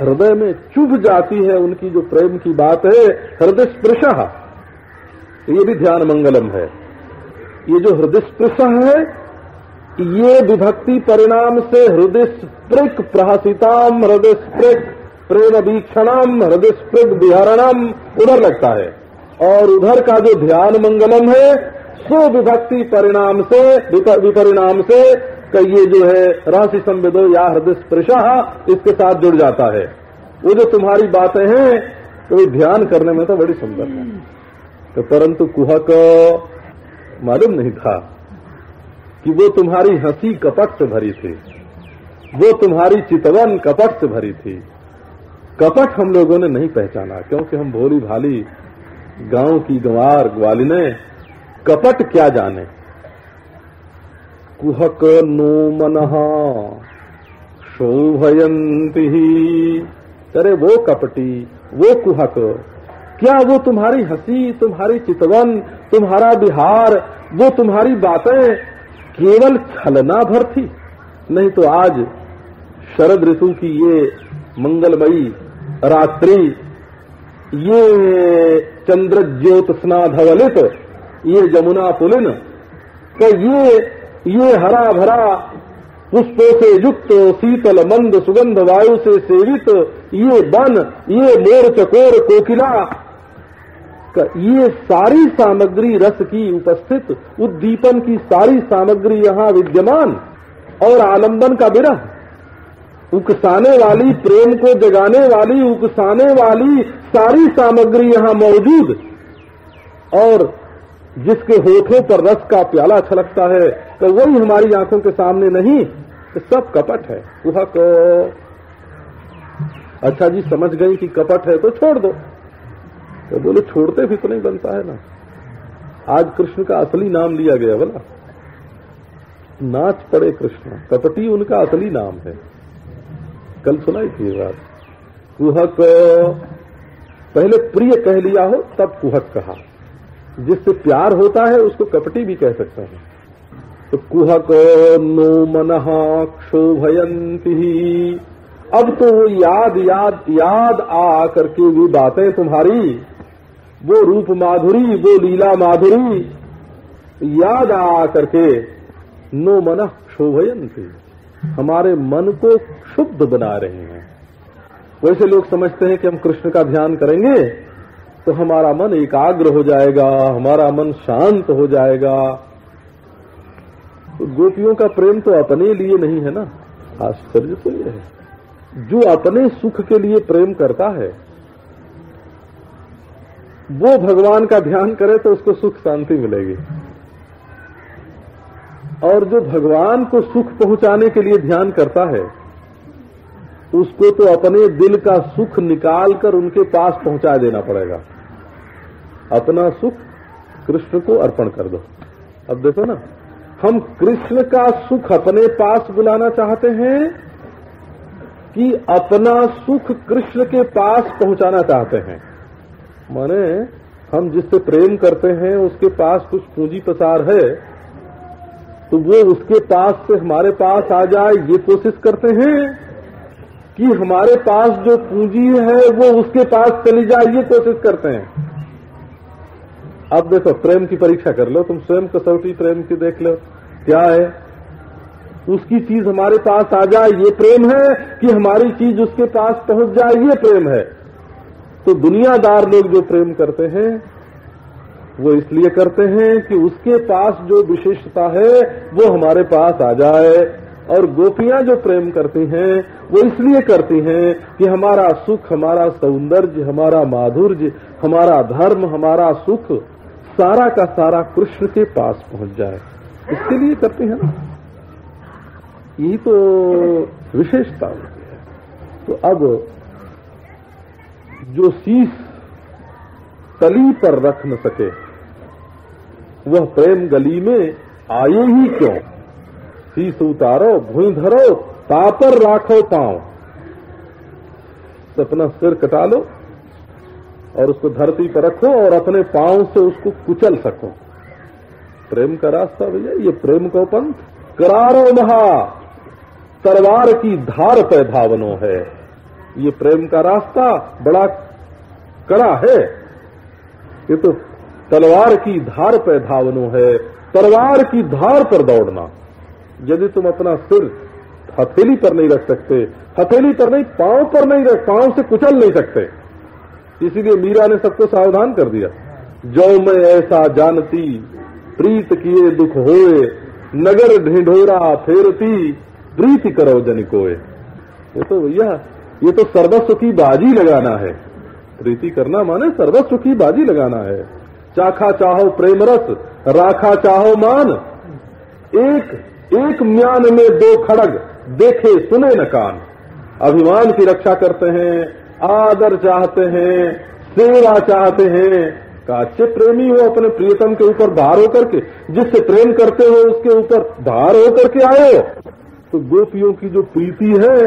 हृदय में चुभ जाती है उनकी जो प्रेम की बात है हृदय स्पृश ये भी ध्यान मंगलम है। ये जो हृदय स्पृश है, ये विभक्ति परिणाम से हृदय स्पृक प्रहसिताम हृदय स्पृक प्रेम वीक्षणम हृदय स्पृक विहरणम उधर लगता है। और उधर का जो ध्यान मंगलम है सो विभक्ति परिणाम से विपरिणाम से ये जो है रहस्य संवेदो या हृदय स्पृशा इसके साथ जुड़ जाता है। वो जो तुम्हारी बातें हैं तो ध्यान करने में तो बड़ी सुंदर है। तो परंतु कुहक मालूम नहीं था कि वो तुम्हारी हँसी कपट से भरी थी। वो तुम्हारी चितवन कपट से भरी थी। कपट हम लोगों ने नहीं पहचाना, क्योंकि हम भोली भाली गाँव की गंवार ग्वालिने कपट क्या जाने। कुहक नो मन। शोभयंती अरे वो कपटी, वो कुहक, क्या वो तुम्हारी हँसी, तुम्हारी चितवन, तुम्हारा बिहार वो तुम्हारी बातें केवल छलना भर थी? नहीं तो आज शरद ऋतु की ये मंगलमयी रात्रि, ये चंद्र ज्योत स्ना धवलित ये जमुना पुलिन तो ये ये हरा भरा, पुष्पों से युक्त, शीतल मंद सुगंध वायु से सेवित, ये वन, ये मोर चकोर कोकिला। ये सारी सामग्री रस की उपस्थित, उद्दीपन की सारी सामग्री यहाँ विद्यमान, और आलंबन का विरह। उकसाने वाली, प्रेम को जगाने वाली, उकसाने वाली सारी सामग्री यहाँ मौजूद। और जिसके होठों पर रस का प्याला छलकता है तो वही हमारी आँखों के सामने नहीं सब कपट है। वह को अच्छा जी, समझ गई कि कपट है तो छोड़ दो। तो बोले, छोड़ते भी तो नहीं बनता है ना। आज कृष्ण का असली नाम लिया गया, बोला। नाच पड़े कृष्ण, कपटी उनका असली नाम है। कल सुनाई थी बात। कुहक पहले प्रिय कह लिया हो, तब कुहक कहा। जिससे प्यार होता है, उसको कपटी भी कह सकते हैं। तो कुहक नो मन क्षोभयंती अब तो वो याद याद याद आ करके भी बातें तुम्हारी। वो रूप माधुरी, वो लीला माधुरी, याद आ करके नो मन क्षोभयंती। हमारे मन को शुद्ध बना रहे हैं। वैसे लोग समझते हैं कि हम कृष्ण का ध्यान करेंगे तो हमारा मन एकाग्र हो जाएगा, हमारा मन शांत हो जाएगा। तो गोपियों का प्रेम तो अपने लिए नहीं है ना? आश्चर्य तो ये है। जो अपने सुख के लिए प्रेम करता है, वो भगवान का ध्यान करे तो उसको सुख शांति मिलेगी। और जो भगवान को सुख पहुँचाने के लिए ध्यान करता है, उसको तो अपने दिल का सुख निकाल कर उनके पास पहुँचा देना पड़ेगा। अपना सुख कृष्ण को अर्पण कर दो। अब देखो ना, हम कृष्ण का सुख अपने पास बुलाना चाहते हैं कि अपना सुख कृष्ण के पास पहुंचाना चाहते हैं। माने, हम जिससे प्रेम करते हैं, उसके पास कुछ पूंजी पसार है तो वो उसके पास से हमारे पास आ जाए, ये कोशिश करते हैं कि हमारे पास जो पूंजी है, वो उसके पास चली जाए, ये कोशिश करते हैं। अब देखो, प्रेम की परीक्षा कर लो, तुम स्वयं कसौटी प्रेम की देख लो, क्या है? उसकी चीज़ हमारे पास आ जाए, ये प्रेम है कि हमारी चीज़ उसके पास पहुँच जाए, ये प्रेम है। तो दुनियादार लोग जो प्रेम करते हैं, वो इसलिए करते हैं कि उसके पास जो विशेषता है, वो हमारे पास आ जाए। और गोपियाँ जो प्रेम करती हैं, वो इसलिए करती हैं कि हमारा सुख, हमारा सौंदर्य, हमारा माधुर्य, हमारा धर्म, हमारा सुख सारा का सारा कृष्ण के पास पहुँच जाए। इसके लिए करते हैं ना। यही तो विशेषता होती है। तो अब जो शीश तली पर रख न सके, वह प्रेम गली में आए ही क्यों? शीश उतारो भूई धरो तापर राखो पाँव। अपना सिर कटा लो। और उसको धरती पर रखो और अपने पाँव से उसको कुचल सको। प्रेम का रास्ता भैया, ये प्रेम को पंथ। करारो महा, तलवार की धार पे धावनो है। ये प्रेम का रास्ता बड़ा कड़ा है। ये तो तलवार की धार पर धावनो है। तलवार की धार पर दौड़ना। यदि तुम अपना सिर हथेली पर नहीं रख सकते, हथेली पर नहीं, पाँव पर नहीं रख, पाँव से कुचल नहीं सकते। इसीलिए मीरा ने सबको सावधान कर दिया। जो मैं ऐसा जानती, प्रीत किए दुख होए, नगर ढिंढोरा फेरती, प्रीति करो जनिकोए ये तो भैया, ये तो सर्वस्व की बाजी लगाना है। प्रीति करना माने सर्वस्व की बाजी लगाना है। चाखा चाहो प्रेम रस राखा चाहो मान। एक एक म्यान में दो खड़ग, देखे सुने न कान। अभिमान की रक्षा करते हैं आदर चाहते हैं सेवा चाहते हैं। काच्चे प्रेमी हो अपने प्रियतम के ऊपर भार होकर के, जिससे प्रेम करते हो उसके ऊपर भार होकर के आए तो गोपियों की जो प्रीति है,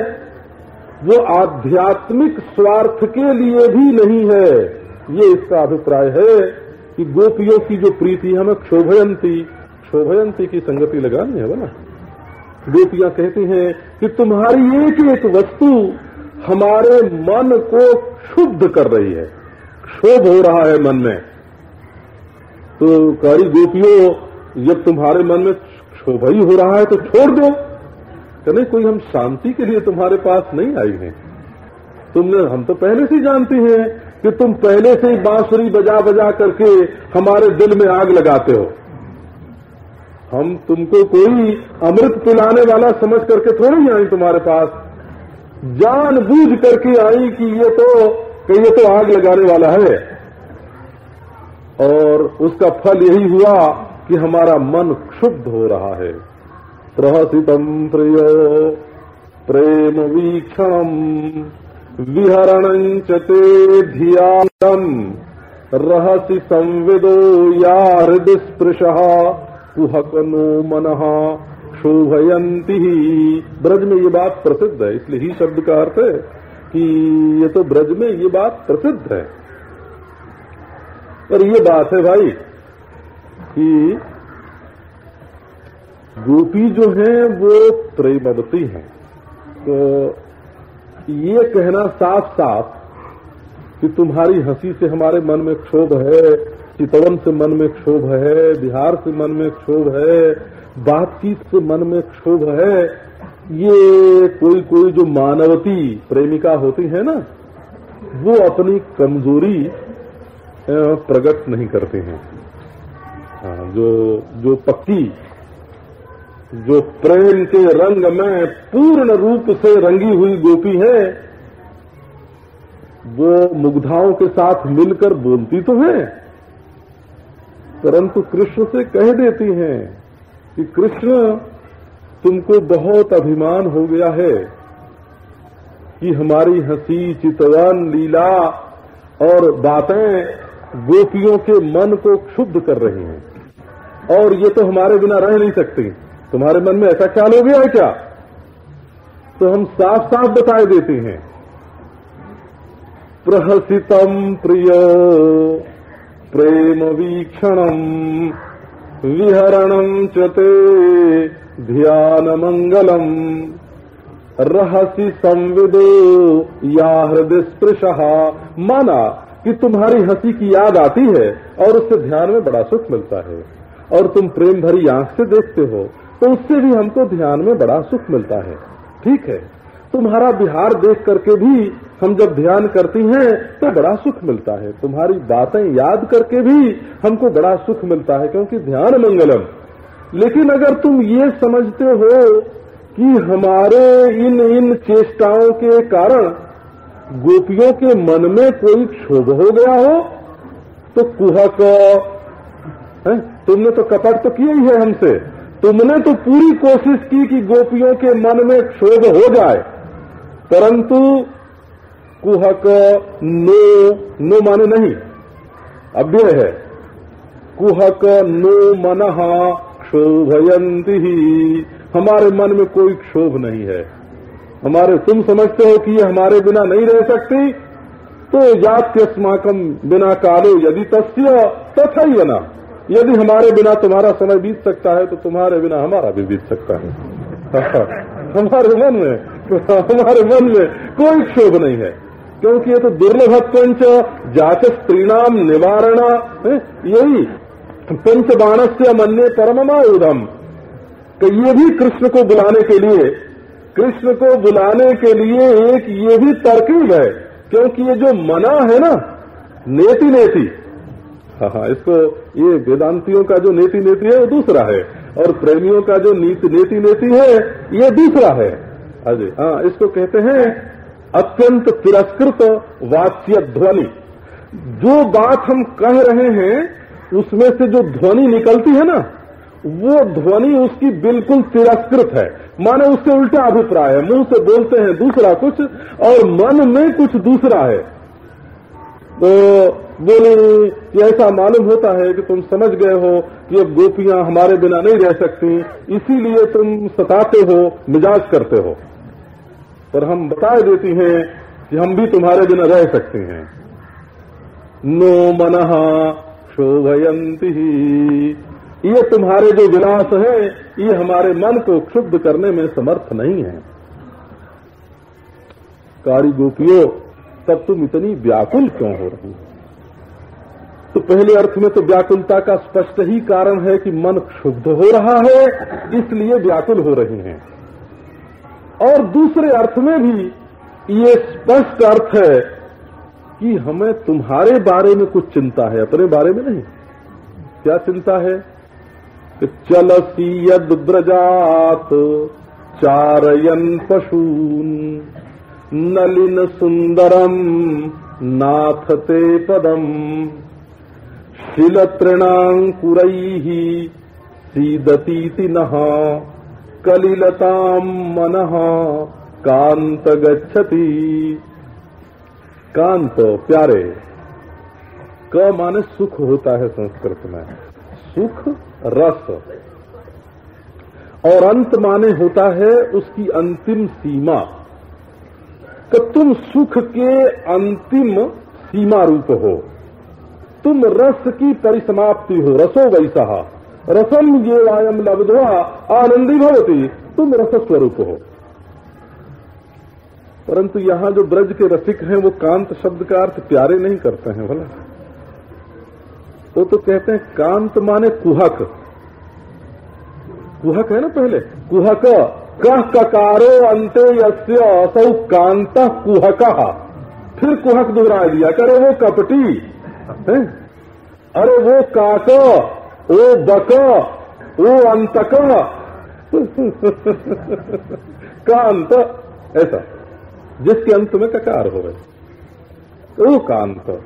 वो आध्यात्मिक स्वार्थ के लिए भी नहीं है। ये इसका अभिप्राय है कि गोपियों की जो प्रीति हमें क्षोभयंती क्षोभयंती की संगति लगानी है ना? गोपियाँ कहती हैं कि तुम्हारी एक एक वस्तु हमारे मन को शुद्ध कर रही है। क्षोभ हो रहा है मन में। तो कारी गोपियों, जब तुम्हारे मन में क्षोभ ही हो रहा है तो छोड़ दो। कहने कोई हम शांति के लिए तुम्हारे पास नहीं आई हैं। तुमने, हम तो पहले से जानते हैं कि तुम पहले से ही बांसुरी बजा बजा करके हमारे दिल में आग लगाते हो। हम तुमको कोई अमृत पिलाने वाला समझ करके थोड़ी आई तुम्हारे पास। जान बूझ करके आई कि ये तो कि ये तो आग लगाने वाला है। और उसका फल यही हुआ कि हमारा मन क्षुब्ध हो रहा है। प्रहसितम प्रिय, प्रेम वीक्षण विहरण ते धियाम रहसि संविदो या हृदय स्पृश, कुहकनो मन शोभयंती ब्रज में ये बात प्रसिद्ध है, इसलिए ही शब्द का अर्थ है कि ये तो ब्रज में ये बात प्रसिद्ध है। पर ये बात है भाई कि गोपी जो है, वो प्रेमवती है। तो ये कहना साफ़ साफ़ कि तुम्हारी हँसी से हमारे मन में क्षोभ है, चितवन से मन में क्षोभ है, बिहार से मन में क्षोभ है बातचीत से मन में क्षोभ है। ये कोई कोई जो मानवती प्रेमिका होती है ना, वो अपनी कमज़ोरी प्रकट नहीं करते हैं। जो जो पक्की, जो प्रेम के रंग में पूर्ण रूप से रंगी हुई गोपी है, वो मुग्धाओं के साथ मिलकर बोलती तो है, परंतु कृष्ण से कह देती हैं कि कृष्ण तुमको बहुत अभिमान हो गया है कि हमारी हँसी, चितवन, लीला और बातें गोपियों के मन को क्षुब्ध कर रही हैं। और ये तो हमारे बिना रह नहीं सकती। तुम्हारे मन में ऐसा ख्याल हो गया है क्या? तो हम साफ़ साफ़ बताए देते हैं। प्रहसितम प्रिय, प्रेम वीक्षणम। विहरणम चते ध्यान मंगलम रहसी संविदो, या हृदय स्पृश। माना कि तुम्हारी हँसी की याद आती है और उससे ध्यान में बड़ा सुख मिलता है। और तुम प्रेम भरी आँख से देखते हो तो उससे भी हमको ध्यान में बड़ा सुख मिलता है। ठीक है, तुम्हारा बिहार देख करके भी हम जब ध्यान करती हैं तो बड़ा सुख मिलता है। तुम्हारी बातें याद करके भी हमको बड़ा सुख मिलता है, क्योंकि ध्यान मंगलम। लेकिन अगर तुम ये समझते हो कि हमारे इन इन चेष्टाओं के कारण गोपियों के मन में कोई क्षोभ हो गया हो तो कुहक है? तुमने तो कपट तो किया ही है हमसे। तुमने तो पूरी कोशिश की कि गोपियों के मन में क्षोभ हो जाए। परंतु कुहक नो नो माने नहीं। अव्यय है, कुहक नो मन क्षोभयंती हमारे मन में कोई क्षोभ नहीं है। हमारे तुम समझते हो कि ये हमारे बिना नहीं रह सकती तो जात्य स्माकम बिना कालो यदि तस्य तथा ही बना यदि हमारे बिना तुम्हारा समय बीत सकता है तो तुम्हारे बिना हमारा भी बीत सकता है। हमारे मन में, हमारे मन में कोई क्षोभ नहीं है। क्योंकि ये तो दुर्लभत्व जात स्त्रीणाम निवारण यही पंच बाण से मन्य परममायुधम। कि ये भी कृष्ण को बुलाने के लिए, कृष्ण को बुलाने के लिए एक ये भी तरकीब है, क्योंकि ये जो मना है ना नेति नेति हाँ हाँ इसको ये वेदांतियों का जो नेति नेति है, वो दूसरा है, और प्रेमियों का जो नीति नेति नेति है, ये दूसरा है। अजय हाँ इसको कहते हैं अत्यंत तिरस्कृत वाच्य ध्वनि। जो बात हम कह रहे हैं, उसमें से जो ध्वनि निकलती है ना, वो ध्वनि उसकी बिल्कुल तिरस्कृत है। माने उससे उल्टा अभिप्राय है। मुँह से बोलते हैं दूसरा कुछ, और मन में कुछ दूसरा है। तो बोले ऐसा मालूम होता है कि तुम समझ गए हो कि अब गोपियाँ हमारे बिना नहीं रह सकती, इसीलिए तुम सताते हो, मिजाज करते हो। पर हम बता देती हैं कि हम भी तुम्हारे बिना रह सकते हैं। नो मन शोभयंती ये तुम्हारे जो विलास है, ये हमारे मन को क्षुब्ध करने में समर्थ नहीं है। कारी गोपियों, तब तुम इतनी व्याकुल क्यों हो रही तो पहले अर्थ में तो व्याकुलता का स्पष्ट ही कारण है कि मन क्षुब्ध हो रहा है, इसलिए व्याकुल हो रही हैं। और दूसरे अर्थ में भी ये स्पष्ट अर्थ है कि हमें तुम्हारे बारे में कुछ चिंता है। अपने बारे में नहीं। क्या चिंता है? कि चलसी यद ब्रजात चारयन पशून, नलिन सुंदरम नाथ ते पदम शिलतृणाकुरई सीदती नहा। कलिलताम मन कांत गच्छति। कांत प्यारे क माने सुख होता है संस्कृत में। सुख, रस। और अंत माने होता है उसकी अंतिम सीमा। कि तुम सुख के अंतिम सीमा रूप हो। तुम रस की परिसमाप्ति हो। रसो वैसा। रसम ये वायम लब्धवा, आनंदी भवती। तुम रस स्वरूप हो। परंतु यहाँ जो ब्रज के रसिक हैं, वो कांत शब्द का अर्थ प्यारे नहीं करते हैं, भला। वो तो कहते हैं, कांत माने कुहक। कुहक है ना पहले? कुहक कह ककारो अंते असौ कांत कुहक। फिर कुहक दोहरा दिया करे वो कपटी, है? अरे वो काक ओ बक, ओ अंतक। का अंत? ऐसा। जिसके अंत में ककार हो गए ओ कांत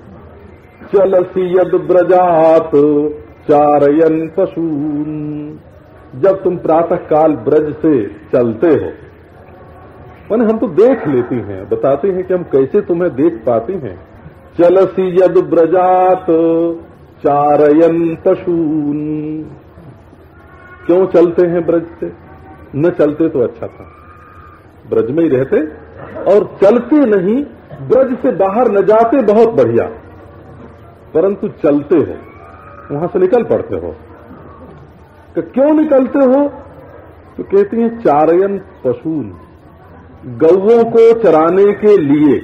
चलसी यद ब्रजात, चारयन पशून। जब तुम प्रातः काल ब्रज से चलते हो, मैंने हम तो देख लेती हैं, बताते हैं कि हम कैसे तुम्हें देख पाती हैं। चलसी यद ब्रजात चारयन पशून क्यों चलते हैं ब्रज से? न चलते तो अच्छा था। ब्रज में ही रहते और चलते नहीं, ब्रज से बाहर न जाते बहुत बढ़िया। परंतु चलते हो, वहाँ से निकल पड़ते हो। कि क्यों निकलते हो? तो कहती हैं चारयन पशुन गौओं को चराने के लिए।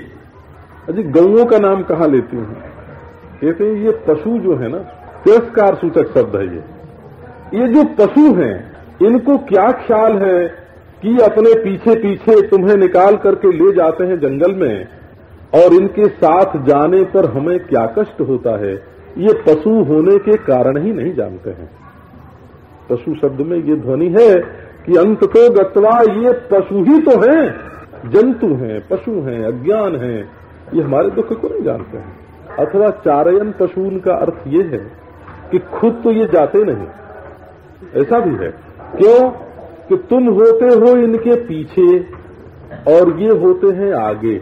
अजी गौओं का नाम कहाँ लेती हूँ? कहते हैं, ये पशु जो है ना, तिरस्कार सूचक शब्द है ये। ये जो पशु हैं, इनको क्या ख्याल है कि अपने पीछे पीछे तुम्हें निकाल करके ले जाते हैं जंगल में, और इनके साथ जाने पर हमें क्या कष्ट होता है? ये पशु होने के कारण ही नहीं जानते हैं। पशु शब्द में ये ध्वनि है कि अंत को गतवा ये पशु ही तो हैं, जंतु हैं, पशु हैं, अज्ञान हैं, ये हमारे दुख को नहीं जानते हैं। अथवा चारयन पशुन का अर्थ ये है कि खुद तो ये जाते नहीं। ऐसा भी है। क्यों? कि तुम होते हो इनके पीछे और ये होते हैं आगे।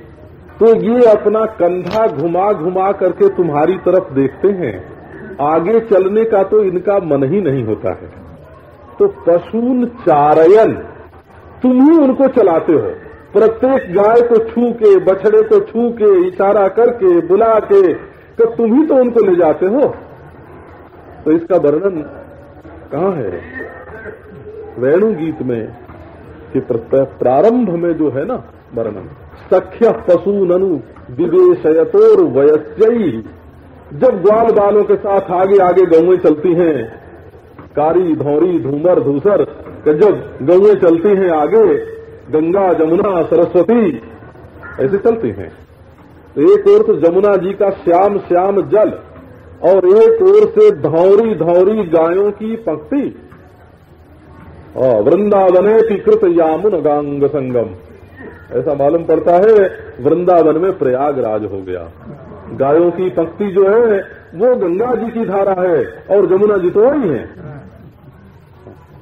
तो ये अपना कंधा घुमा घुमा करके तुम्हारी तरफ़ देखते हैं। आगे चलने का तो इनका मन ही नहीं होता है। तो पशुन चारयन, तुम ही उनको चलाते हो। प्रत्येक गाय को छू के बछड़े को छू के इशारा करके बुला के तो तुम ही तो उनको ले जाते हो। तो इसका वर्णन कहाँ है? वेणु गीत में कि प्रारंभ में जो है ना वर्णन, सख्य पशु ननु विवेशयतोर वयस्यी। जब ग्वाल बालों के साथ आगे आगे गौएँ चलती हैं, कारी धौरी धूमर, धूसर जब गौएँ चलती हैं आगे गंगा, जमुना, सरस्वती। ऐसे चलती हैं। एक ओर तो जमुना जी का श्याम श्याम जल, और एक ओर से धौरी धौरी गायों की पंक्ति। वृंदावने कृत यामुन गांग संगम। ऐसा मालूम पड़ता है, वृंदावन में प्रयागराज हो गया। गायों की पंक्ति जो है, वो गंगा जी की धारा है, और जमुना जी तो वही है।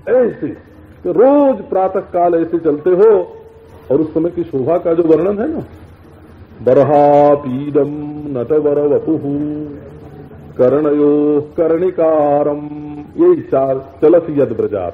ऐसी। तो रोज प्रातः काल ऐसे चलते हो और उस समय की शोभा का जो वर्णन है ना बरहा पीडम नटवर वपुह कर्णयो कर्णिकारम यही चार चलत यद ब्रजात।